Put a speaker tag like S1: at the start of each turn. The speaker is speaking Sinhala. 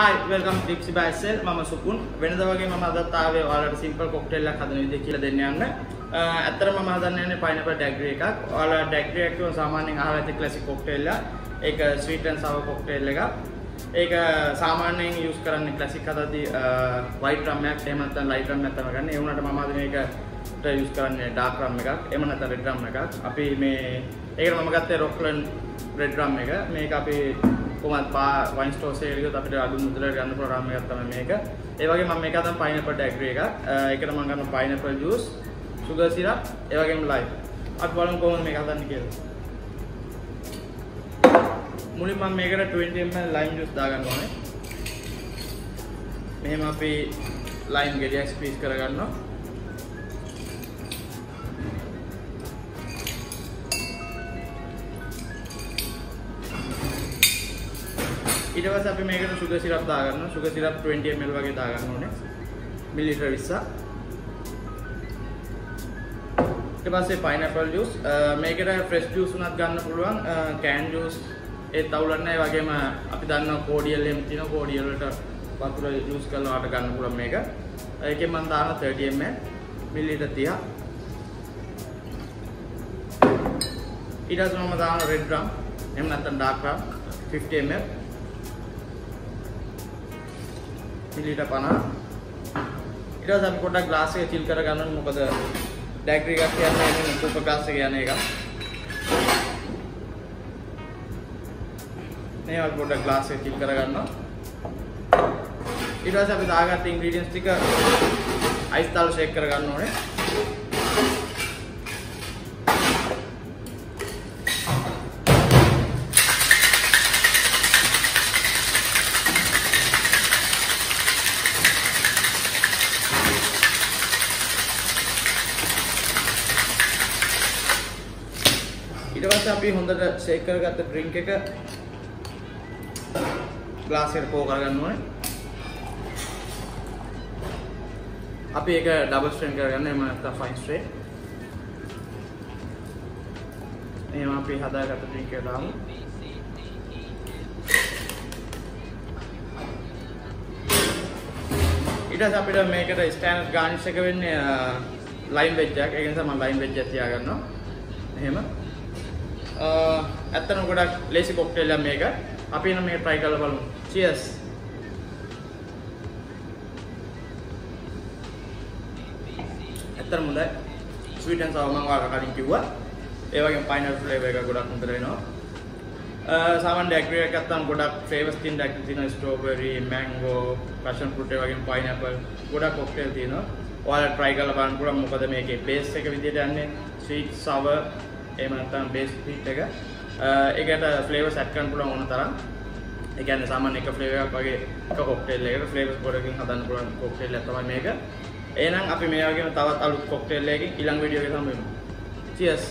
S1: හයි වෙල්කම් ටිප්සි බයිසෙල් මම සුකුන් වෙනද වගේ මම අදත් ආවේ ඔයාලට සිම්පල් කොක්ටේල් එකක් හදන විදිහ කියලා දෙන්න යන්න. ඇත්තටම මම හදන්න යන්නේ පයිනැපල් ඩැග්‍රි එකක්. ඔයාලා ඩැග්‍රි එක කියව සාමාන්‍යයෙන් අහලා ඇති ක්ලාසික් කොක්ටේල් එක. ඒක ස්වීට් ඇන්ඩ් සවර් කොක්ටේල් එකක්. ඒක සාමාන්‍යයෙන් යූස් කරන්නේ ක්ලාසික් හදද්දී වයිට් රම් එකක් එහෙම නැත්නම් ලයිට් රම් එකක් තමයි ගන්න. ඒ වුණාට මම හදන ඒකට යූස් කරන්නේ ඩාර්ක් රම් එකක්. එහෙම නැත්නම් රෙඩ් රම් එකක්. අපි මේ ඒකට මම ගත්තේ රොක්ලන් රෙඩ් රම් එක. මේක අපි කොහොමද පා වයින් ස්ටෝර්ස් එකකට ගියොත් අපිට අඩු මුදලට ගන්න ප්‍රෝග්‍රෑම් එකක් තමයි මේක. ඒ වගේ මම මේක අතන පයිනැපල් ඩැග්‍රි එකක්. ඒකට මම ගන්න පයිනැපල් ජූස්, සුගර් සිරප්, ඒ වගේම ලයිම්. අපි බලමු කොහොමද මේක හදන්නේ කියලා. මුලින් මම මේකට 20 ml ලයිම් ජූස් දාගන්න ඕනේ. මෙහෙම අපි ලයිම් ගෙඩියක් ස්ක්වීස් කරගන්නවා. ඊට පස්සේ අපි මේකට සුගර් සිරප් දාගන්නවා. සුගර් සිරප් 20 ml වගේ දාගන්න ඕනේ. මිලිලිටර් 20. ඊට පස්සේ පයිනැපල් ජූස් මේකට ෆ්‍රෙෂ් ජූස් උනත් ගන්න පුළුවන්. කෑන් ජූස් ඒත් අවුලක් නැහැ. ඒ වගේම අපි දන්නවා කෝඩියල් එහෙම තියෙනවා. කෝඩියල් වලට වතුර යූස් කරලා වට ගන්න පුළුවන් මේක. ඒකෙන් මම දාන 30 ml මිලිලිටර් 30. ඊට පස්සේ මම දාන රෙඩ් රම් එහෙම නැත්නම් ඩාර්ක් රම් 50 ml මිලිට 50 ඊට පස්සේ අපි පොඩ්ඩක් ග්ලාස් එක චිල් කරගන්න ඕනේ මොකද ඩැග්‍රි එකක් කියන්නේ මේ කූප ග්ලාස් එක යන එක. මේ වගේ පොඩ්ඩක් ග්ලාස් එක චිල් කරගන්නවා. ඊට පස්සේ අපි දාගත්ත ඉන්ග්‍රීඩියන්ට්ස් ටික අයිස් දාලා ෂේක් කරගන්න ඕනේ. ඊට පස්සේ අපි හොඳට ෂේක් කරගත්ත ඩ්‍රින්ක් එක ග්ලාස් එකට පෝ කරගන්න ඕනේ. අපි ඒක ඩබල් ස්ට්‍රේන් කරගන්න එහෙම නැත්නම් ෆයින් ස්ට්‍රේන්. එහෙනම් අපි හදාගත්ත ඩ්‍රින්ක් එක දාමු. ඊට පස්සේ අපිට මේකට ස්ටෑන්ඩඩ් ගානිෂ් එක වෙන්නේ ලයිම් වෙජ් එකක්. ඒ නිසා මම ලයිම් වෙජ් එක තියාගන්නවා. එහෙම. Uh, ඇත්තටම ගොඩක් ලේසි කොක්ටේල් එකක් මේක. අපි නම් මේක try කරලා බලමු. cheers. ඇත්තටම හොඳයි. sweet and sour මම ඔයාලට කලින් කිව්වා. ඒ වගේම pineapple flavor එක ගොඩක් හොඳට වෙනවා. Uh, සාමාන්‍ය ඩැග්‍රි එකක් ගත්තාම ගොඩක් ෆ්ලේවර්ස් තියෙන ඩැග්‍රි තියෙනවා ස්ට්‍රෝබෙරි, මැංගෝ, passion fruit ඒ වගේම pineapple ගොඩක් කොක්ටේල් තියෙනවා. ඔයාලා try කරලා බලන්න පුළුවන් මොකද මේකේ බේස් එක විදිහට යන්නේ sweet sour එහෙම නැත්නම් බේස් ස්පීට් එක. ඒකට ෆ්ලේවර්ස් ඇඩ් කරන්න පුළුවන් ඕන තරම්. ඒ කියන්නේ සාමාන්‍ය එක ෆ්ලේවර් එකක් වගේ එක කොක්ටේල් එකකට ෆ්ලේවර්ස් ගොඩකින් හදන්න පුළුවන් කොක්ටේල් එකක් තමයි මේක. එහෙනම් අපි මේ වගේම තවත් අලුත් කොක්ටේල් එකකින් ඊළඟ වීඩියෝ එකේ හම්බ වෙමු. Cheers.